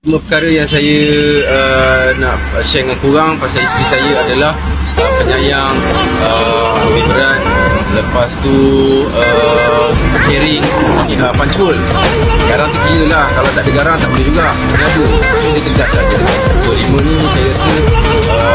Semua perkara yang saya uh, nak share dengan korang pasal isteri saya adalah uh, penyayang, uh, ambil berat, lepas tu uh, caring, uh, pancul. Garang tu gila lah, kalau tak ada garang tak boleh juga. Kenapa? Dia tegas saja. So, lima ni saya rasa uh,